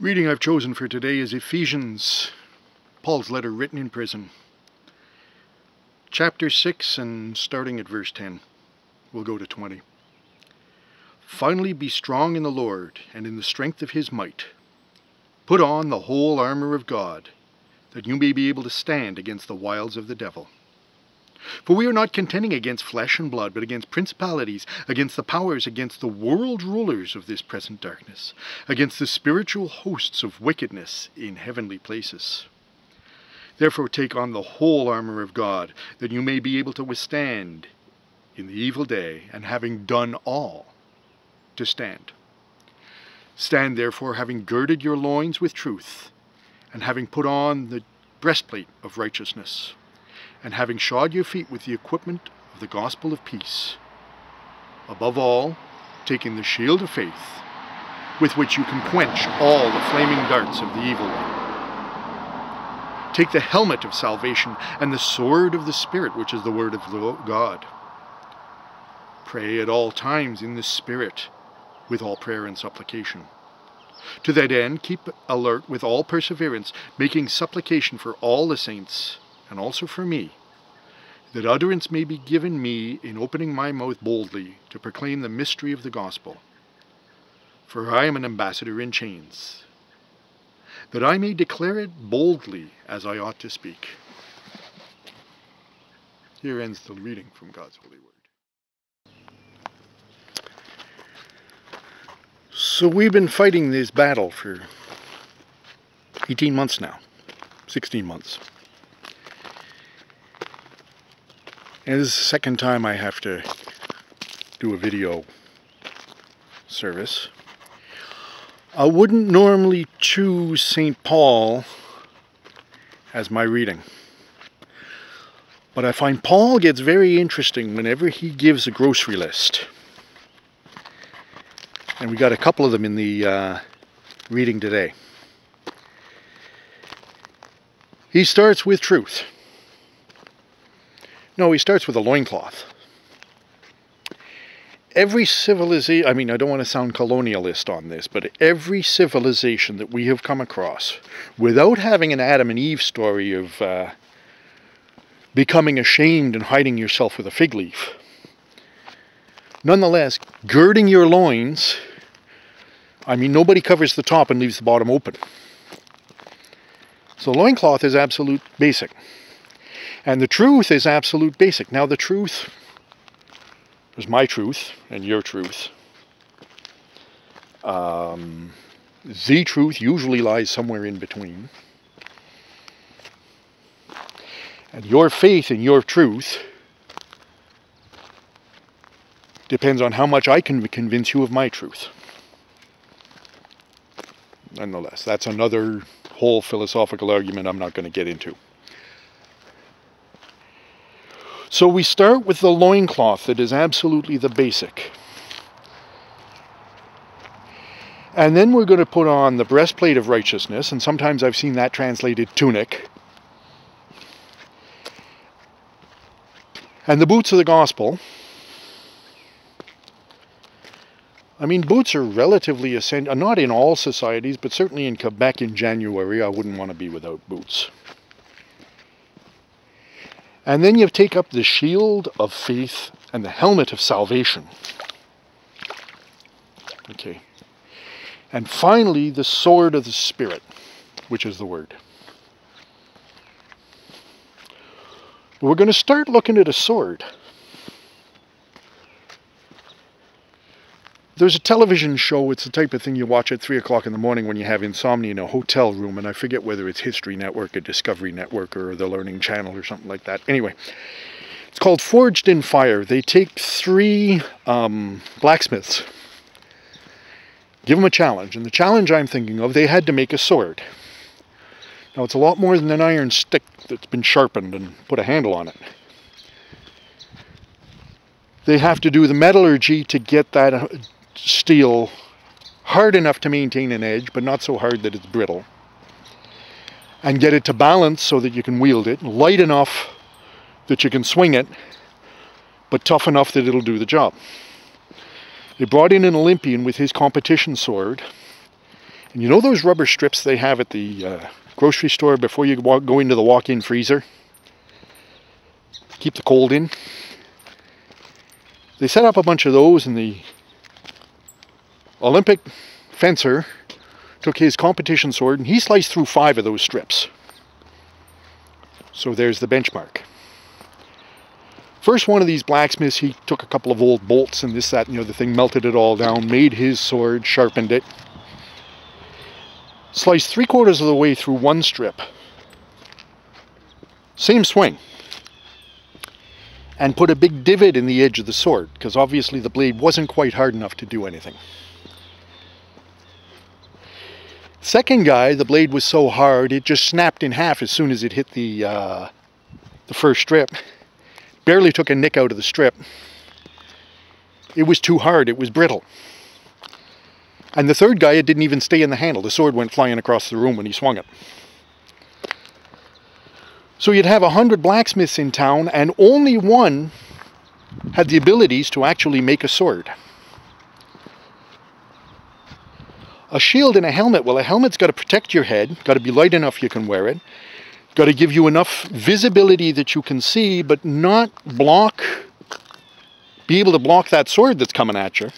Reading I've chosen for today is Ephesians, Paul's letter written in prison. Chapter 6 and starting at verse 10. We'll go to 20. Finally, be strong in the Lord and in the strength of his might. Put on the whole armour of God, that you may be able to stand against the wiles of the devil. For we are not contending against flesh and blood, but against principalities, against the powers, against the world rulers of this present darkness, against the spiritual hosts of wickedness in heavenly places. Therefore, take on the whole armour of God, that you may be able to withstand in the evil day, and having done all, to stand. Stand therefore, having girded your loins with truth, and having put on the breastplate of righteousness and having shod your feet with the equipment of the gospel of peace. Above all, taking the shield of faith, with which you can quench all the flaming darts of the evil one. Take the helmet of salvation and the sword of the Spirit, which is the word of God. Pray at all times in the Spirit, with all prayer and supplication. To that end, keep alert with all perseverance, making supplication for all the saints and also for me, that utterance may be given me in opening my mouth boldly to proclaim the mystery of the gospel. For I am an ambassador in chains, that I may declare it boldly as I ought to speak. Here ends the reading from God's holy word. So we've been fighting this battle for 18 months now, 16 months. And this is the second time I have to do a video service. I wouldn't normally choose St. Paul as my reading. But I find Paul gets very interesting whenever he gives a grocery list. And we got a couple of them in the uh, reading today. He starts with truth. No, he starts with a loincloth. Every civilization, I mean, I don't want to sound colonialist on this, but every civilization that we have come across, without having an Adam and Eve story of uh, becoming ashamed and hiding yourself with a fig leaf, nonetheless, girding your loins, I mean, nobody covers the top and leaves the bottom open. So loincloth is absolute basic. And the truth is absolute basic. Now, the truth is my truth and your truth. Um, the truth usually lies somewhere in between. And your faith in your truth depends on how much I can convince you of my truth. Nonetheless, that's another whole philosophical argument I'm not going to get into. So we start with the loincloth that is absolutely the basic. And then we're going to put on the breastplate of righteousness, and sometimes I've seen that translated tunic. And the boots of the gospel. I mean, boots are relatively essential, not in all societies, but certainly in Quebec in January, I wouldn't want to be without boots. And then you take up the shield of faith and the helmet of salvation. Okay. And finally, the sword of the Spirit, which is the Word. We're going to start looking at a sword. There's a television show, it's the type of thing you watch at 3 o'clock in the morning when you have insomnia in a hotel room, and I forget whether it's History Network or Discovery Network or the Learning Channel or something like that. Anyway, it's called Forged in Fire. They take three um, blacksmiths, give them a challenge, and the challenge I'm thinking of, they had to make a sword. Now it's a lot more than an iron stick that's been sharpened and put a handle on it. They have to do the metallurgy to get that uh, steel hard enough to maintain an edge, but not so hard that it's brittle. And get it to balance so that you can wield it, light enough that you can swing it, but tough enough that it'll do the job. They brought in an Olympian with his competition sword, And you know those rubber strips they have at the uh, grocery store before you walk, go into the walk-in freezer? Keep the cold in. They set up a bunch of those and the Olympic fencer took his competition sword and he sliced through five of those strips. So there's the benchmark. First one of these blacksmiths, he took a couple of old bolts and this, that, and the other thing, melted it all down, made his sword, sharpened it, sliced three quarters of the way through one strip. Same swing. And put a big divot in the edge of the sword, because obviously the blade wasn't quite hard enough to do anything. Second guy, the blade was so hard it just snapped in half as soon as it hit the uh, the first strip. Barely took a nick out of the strip. It was too hard, it was brittle. And the third guy, it didn't even stay in the handle. The sword went flying across the room when he swung it. So you'd have a hundred blacksmiths in town and only one had the abilities to actually make a sword. A shield and a helmet, well a helmet's got to protect your head, got to be light enough you can wear it, got to give you enough visibility that you can see but not block, be able to block that sword that's coming at you.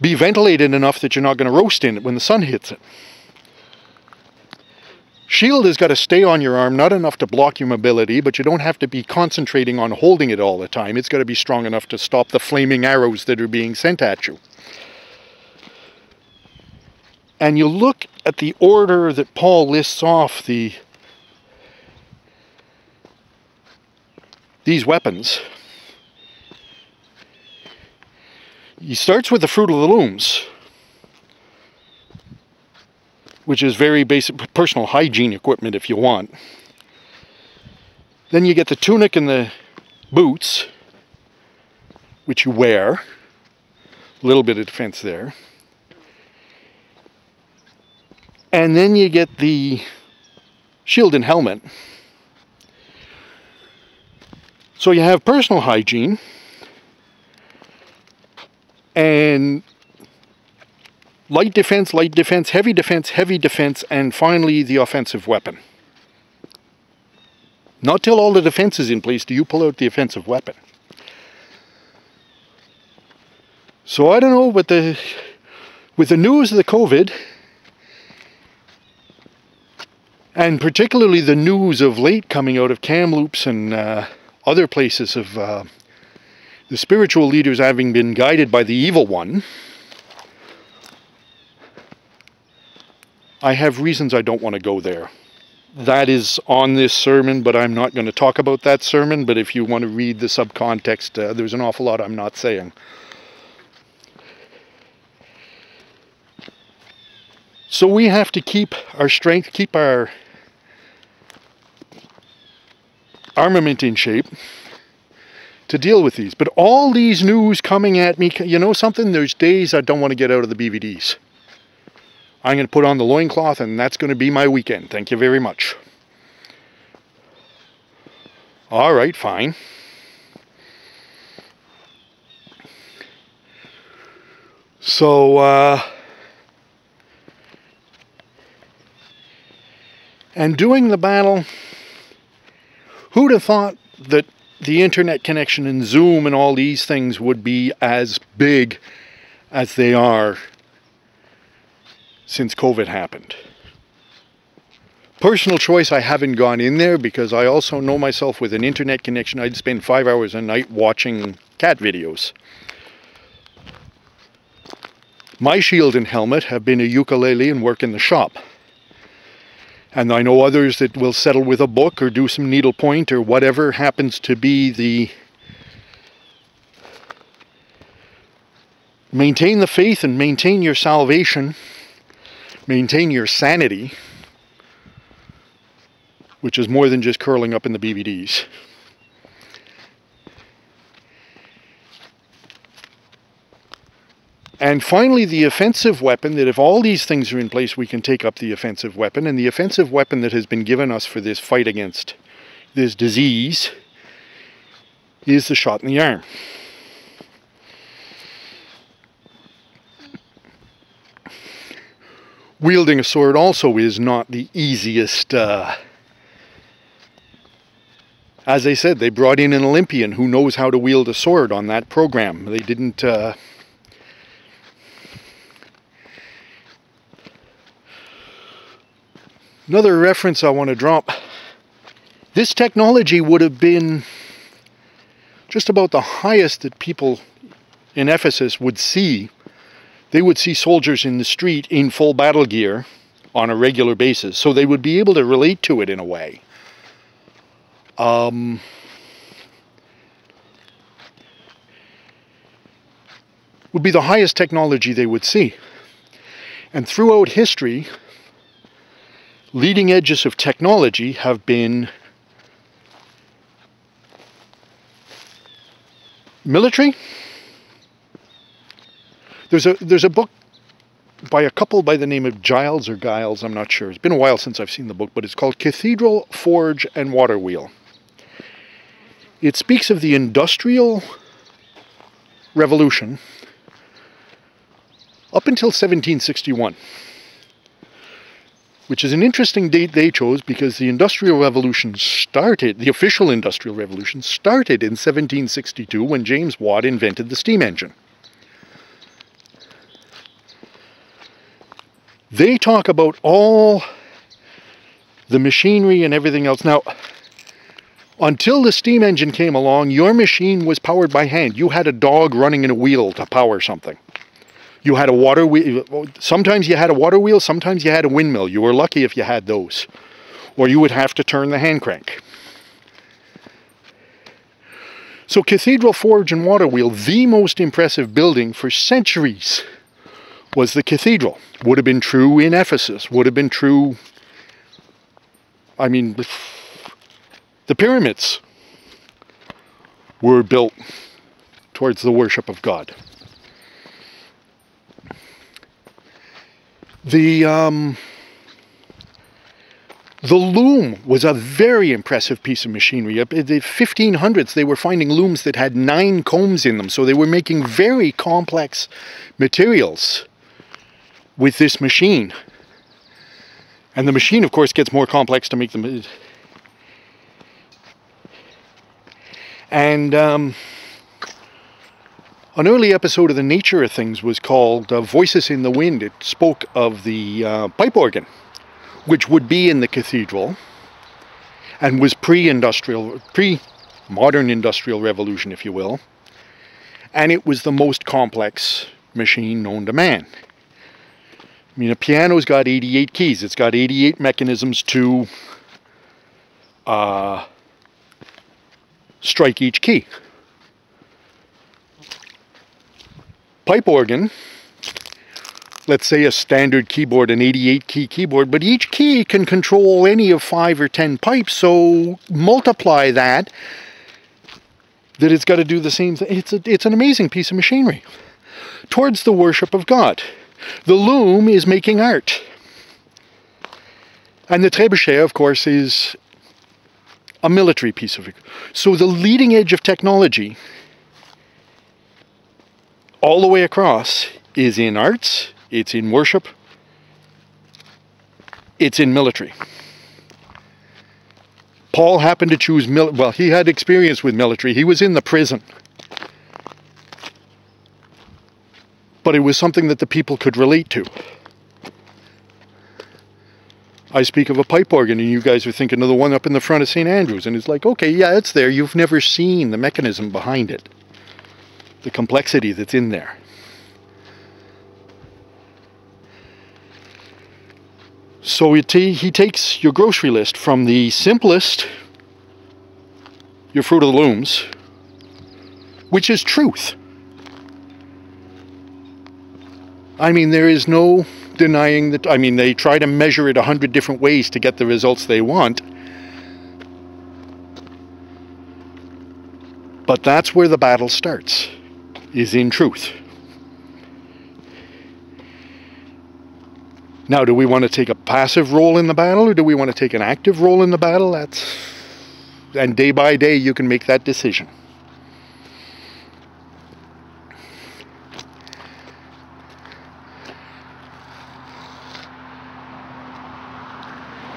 Be ventilated enough that you're not going to roast in it when the sun hits it. Shield has got to stay on your arm, not enough to block your mobility, but you don't have to be concentrating on holding it all the time. It's got to be strong enough to stop the flaming arrows that are being sent at you. And you look at the order that Paul lists off the these weapons. He starts with the Fruit of the Looms which is very basic personal hygiene equipment if you want. Then you get the tunic and the boots, which you wear. A little bit of defense there. And then you get the shield and helmet. So you have personal hygiene and light defense, light defense, heavy defense, heavy defense, and finally the offensive weapon. Not till all the defense is in place do you pull out the offensive weapon. So I don't know, but the with the news of the COVID, and particularly the news of late coming out of Kamloops and uh, other places of uh, the spiritual leaders having been guided by the evil one, I have reasons I don't want to go there. That is on this sermon, but I'm not going to talk about that sermon. But if you want to read the subcontext, uh, there's an awful lot I'm not saying. So we have to keep our strength, keep our armament in shape to deal with these. But all these news coming at me, you know something? There's days I don't want to get out of the BVDs. I'm going to put on the loincloth and that's going to be my weekend. Thank you very much. All right, fine. So, uh, and doing the battle, who'd have thought that the internet connection and Zoom and all these things would be as big as they are since COVID happened. Personal choice, I haven't gone in there because I also know myself with an internet connection, I'd spend five hours a night watching cat videos. My shield and helmet have been a ukulele and work in the shop. And I know others that will settle with a book or do some needlepoint or whatever happens to be the maintain the faith and maintain your salvation maintain your sanity, which is more than just curling up in the BVDs. And finally, the offensive weapon, that if all these things are in place, we can take up the offensive weapon. And the offensive weapon that has been given us for this fight against this disease is the shot in the arm. Wielding a sword also is not the easiest. Uh, as I said, they brought in an Olympian who knows how to wield a sword on that program. They didn't. Uh, Another reference I want to drop. This technology would have been just about the highest that people in Ephesus would see. They would see soldiers in the street in full battle gear on a regular basis, so they would be able to relate to it in a way. Um, would be the highest technology they would see. And throughout history, leading edges of technology have been military. There's a there's a book by a couple by the name of Giles or Giles, I'm not sure. It's been a while since I've seen the book, but it's called Cathedral, Forge, and Water Wheel. It speaks of the Industrial Revolution up until 1761 which is an interesting date they chose because the Industrial Revolution started, the official Industrial Revolution started in 1762 when James Watt invented the steam engine. They talk about all the machinery and everything else. Now, until the steam engine came along, your machine was powered by hand. You had a dog running in a wheel to power something. You had a water wheel. Sometimes you had a water wheel, sometimes you had a windmill. You were lucky if you had those. Or you would have to turn the hand crank. So Cathedral Forge and Water Wheel, the most impressive building for centuries, was the cathedral. Would have been true in Ephesus. Would have been true, I mean, the pyramids were built towards the worship of God. The um, the loom was a very impressive piece of machinery. In the 1500s, they were finding looms that had nine combs in them, so they were making very complex materials with this machine. And the machine, of course, gets more complex to make them. And um, an early episode of The Nature of Things was called uh, Voices in the Wind. It spoke of the uh, pipe organ, which would be in the cathedral and was pre-industrial, pre-modern industrial revolution, if you will. And it was the most complex machine known to man. I mean, a piano's got 88 keys. It's got 88 mechanisms to uh, strike each key. pipe organ, let's say a standard keyboard, an 88 key keyboard, but each key can control any of five or 10 pipes, so multiply that, that it's got to do the same thing. It's, a, it's an amazing piece of machinery. Towards the worship of God. The loom is making art. And the trebuchet, of course, is a military piece of it. So the leading edge of technology all the way across is in arts, it's in worship, it's in military. Paul happened to choose, mil well, he had experience with military. He was in the prison. But it was something that the people could relate to. I speak of a pipe organ and you guys are thinking of the one up in the front of St. Andrews and it's like, okay, yeah, it's there. You've never seen the mechanism behind it the complexity that's in there. So he takes your grocery list from the simplest, your fruit of the looms, which is truth. I mean, there is no denying that. I mean, they try to measure it a hundred different ways to get the results they want. But that's where the battle starts is in truth. Now, do we want to take a passive role in the battle or do we want to take an active role in the battle? That's and day by day you can make that decision.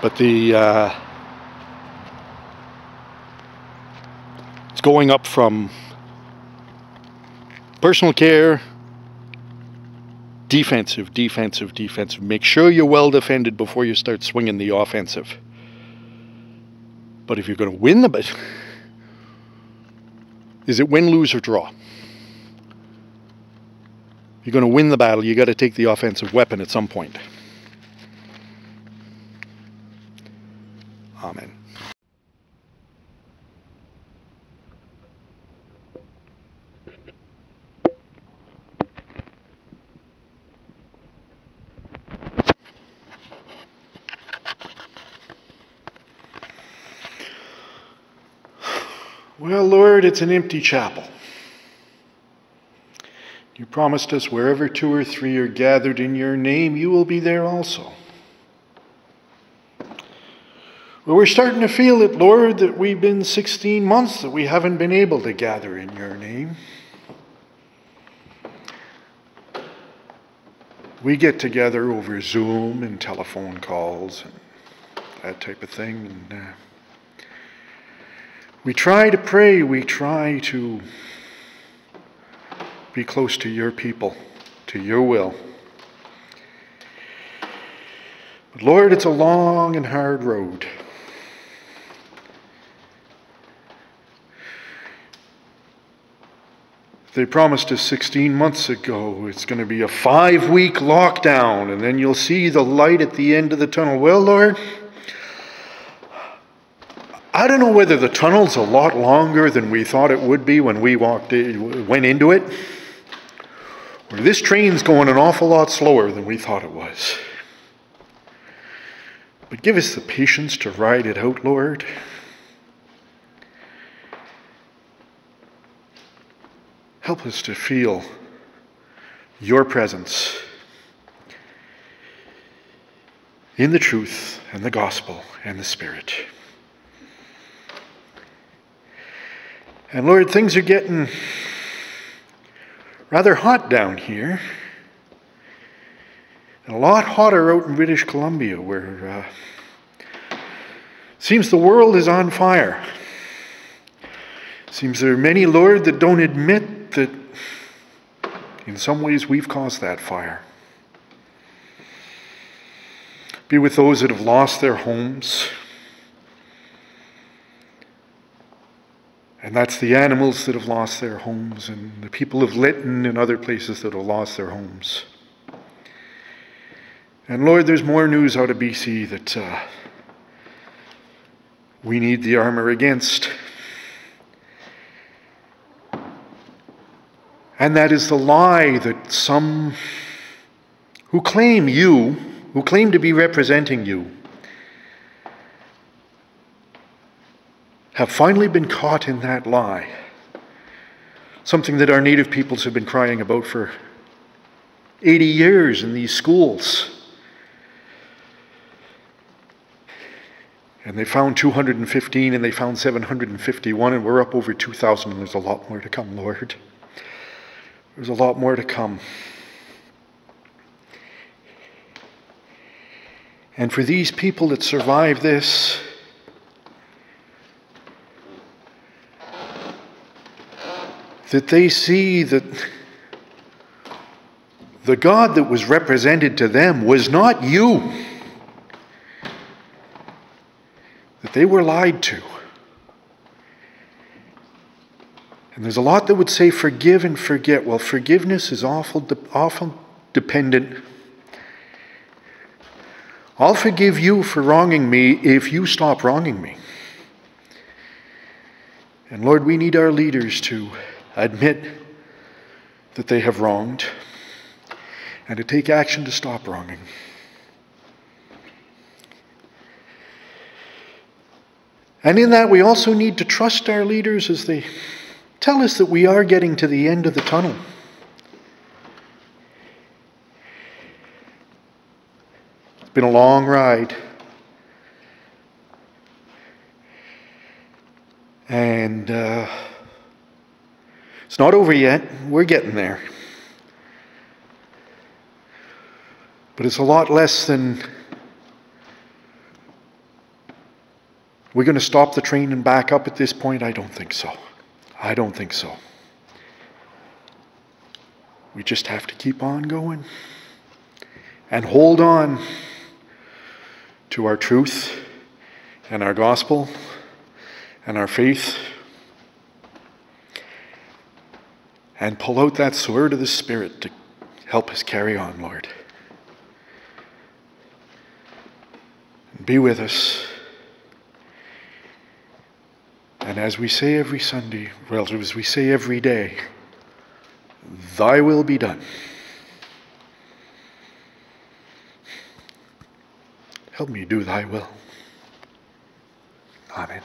But the uh, it's going up from personal care, defensive, defensive, defensive. Make sure you're well defended before you start swinging the offensive. But if you're going to win the bet, is it win, lose, or draw? You're going to win the battle, you got to take the offensive weapon at some point. Amen. Well, Lord, it's an empty chapel. You promised us wherever two or three are gathered in your name, you will be there also. Well, we're starting to feel it, Lord, that we've been 16 months that we haven't been able to gather in your name. We get together over Zoom and telephone calls and that type of thing. And uh, we try to pray, we try to be close to your people, to your will. But Lord, it's a long and hard road. They promised us 16 months ago it's going to be a five week lockdown and then you'll see the light at the end of the tunnel. Well, Lord, I don't know whether the tunnel's a lot longer than we thought it would be when we walked in, went into it, or this train's going an awful lot slower than we thought it was. But give us the patience to ride it out, Lord. Help us to feel your presence in the truth and the gospel and the Spirit. And Lord, things are getting rather hot down here. And a lot hotter out in British Columbia, where uh, seems the world is on fire. Seems there are many, Lord, that don't admit that in some ways we've caused that fire. Be with those that have lost their homes. And that's the animals that have lost their homes, and the people of Lytton and other places that have lost their homes. And Lord, there's more news out of BC that uh, we need the armor against. And that is the lie that some who claim you, who claim to be representing you, have finally been caught in that lie. Something that our native peoples have been crying about for 80 years in these schools. And they found 215 and they found 751, and we're up over 2,000, and there's a lot more to come, Lord. There's a lot more to come. And for these people that survive this, that they see that the God that was represented to them was not you, that they were lied to. And there's a lot that would say forgive and forget. Well, forgiveness is awful, awful dependent. I'll forgive you for wronging me if you stop wronging me. And Lord, we need our leaders to admit that they have wronged and to take action to stop wronging. And in that, we also need to trust our leaders as they tell us that we are getting to the end of the tunnel. It's been a long ride. And uh, it's not over yet. We're getting there. But it's a lot less than We're going to stop the train and back up at this point? I don't think so. I don't think so. We just have to keep on going and hold on to our truth and our gospel and our faith and pull out that sword of the Spirit to help us carry on, Lord. Be with us. And as we say every Sunday, well, as we say every day, Thy will be done. Help me do Thy will. Amen.